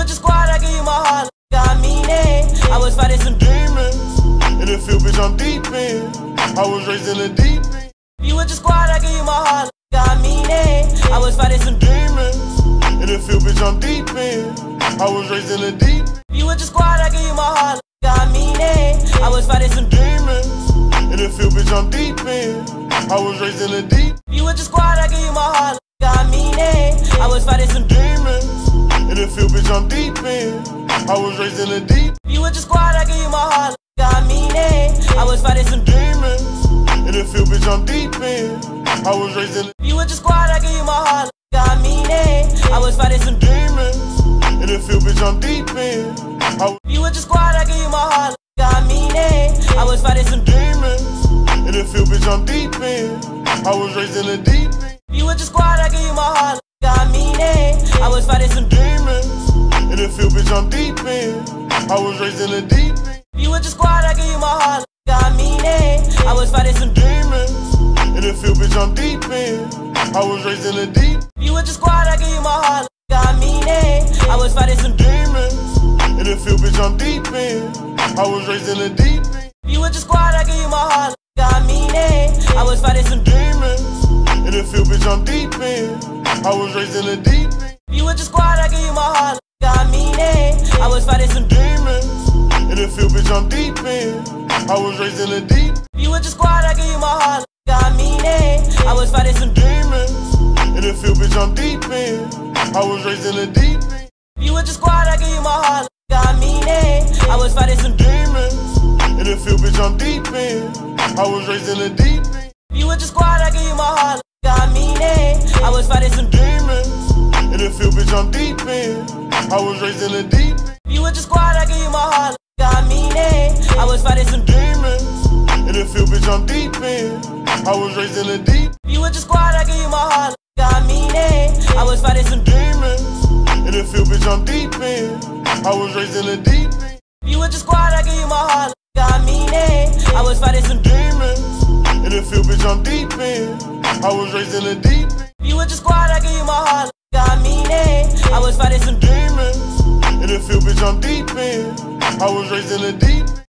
with the squad, I give you my heart. like I mean it. I was fighting some demons. In the field, bitch, I'm deep in. I was the deep end. You with the squad, I give you my heart. like I mean it. I was fighting some demons. In the field, bitch, I'm deep in. I was raised in the deep end. You with the squad, I give you my heart. like I mean it. I was fighting some demons. In the field, bitch, I'm deep in. I was raised in the deep You with the squad, I give you my heart. like I mean it. I was fighting some demons. I was raised in the deep You with the squad, I give you my heart. I mean it. I was fighting some demons. In the field, bitch, I'm deep in. I was raised in the You with the squad, I give you my heart. I mean it. I was fighting some demons. In the field, bitch, I'm deep in. I You with the squad, I give you my heart. I mean it. I was fighting some demons. in the field, bitch, I'm deep in. I was raised in the deep end. You with the squad, I give you my heart. I mean it. I was fighting some demons. The field, bitch, I'm deep in. I was raised in the deep end. You with the squad, I give you my heart. I mean it. I was fighting some demons. In the field, bitch, I'm deep in. I was raised in the deep You with the squad, I give you my heart. I mean it. I was fighting some demons. In the field, bitch, I'm deep in. I was raised in the deep end. You with the squad, I give you my heart. I mean it. I was fighting some demons. In the field, bitch, I'm deep in. I was raised in the deep end. You with the squad, I give you my heart. I. I was fighting some demons. The bitch, I'm deep in. I was raised in the deep You with the squad, I give you my heart. I mean it. I was fighting some demons. Bitch, I'm deep in. I was raised in the deep. You with the squad, I give you my heart. I was fighting some demons. Bitch, I'm deep in. I was raised in the deep. You with the squad, I give you my heart. I was fighting some demons. I'm deep in. I was raised in the deep. You with the squad, I give you my heart. I mean it. I was fighting some demons. In the field, bitch, I'm deep in. I was raised in the deep You with the squad, I give you my heart. I mean it. I was fighting some demons. In the field, bitch, I'm deep in. I was raised in the deep. You with the squad, I give you my heart. I mean it. I was fighting some demons. In the field, bitch, I'm deep in. I was raised in the deep. You with the squad, I give you my heart. I mean it. I was fighting some demons. In the field, bitch, I'm deep in. I was raised in the deep.